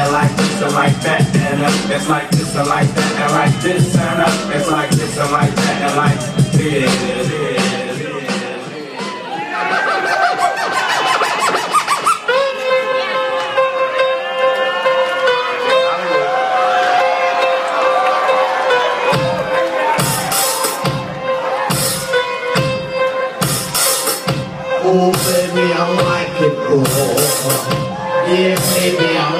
and like this and like that and uh, it's like this and like that and like this and uh, it's like this and like that and like this. Oh, baby, I like it, oh. Yeah, baby, I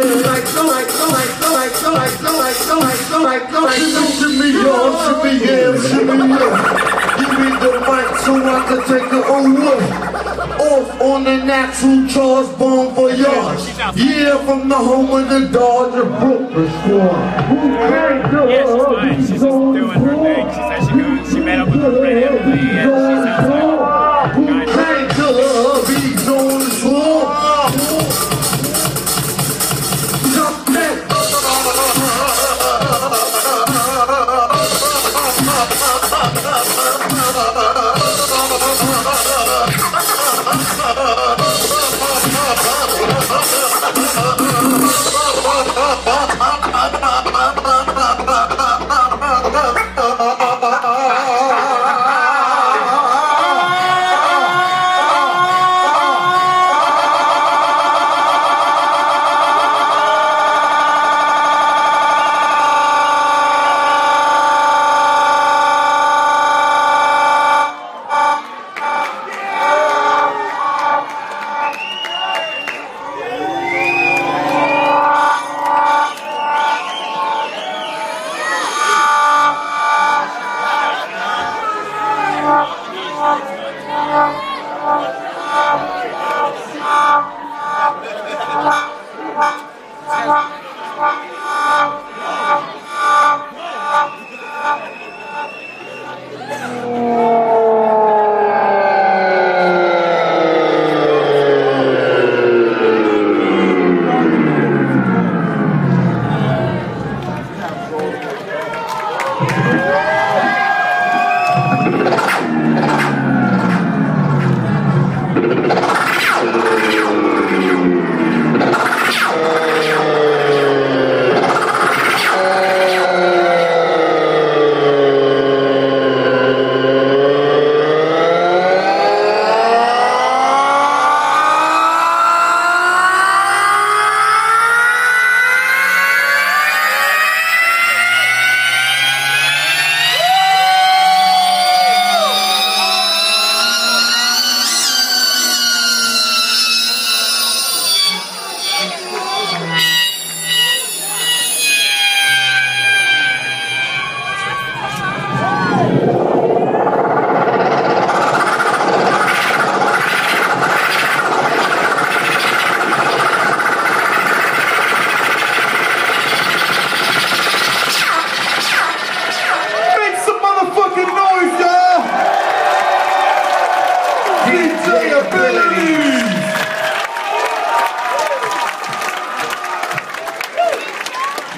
Y'all. Give me the mic so I can take it over. Off on the natural Charles Bon Voyage. Yeah, from the home of the Dodger Brooklyn squad. She's. She's just doing her thing. She said she she met up with her friend and she sounds Make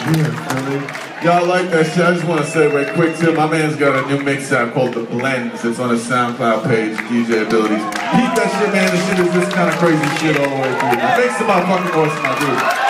Y'all like that shit? I just want to say right quick too, my man's got a new mix out called The Blends. It's on his SoundCloud page, DJ Abilities. Keep that shit, man. This shit is just kind of crazy shit all the way through. Make some motherfucking noise, my dude.